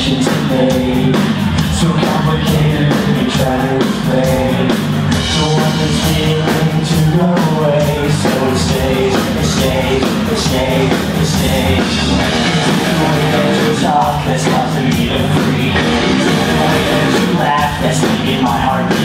confessions to make. So complicated when you try to explain. So when this feeling to go away. So it stays, it stays, it stays, it stays. The way that you talk, that's causing me to freak The way that you laugh, that's making my heart.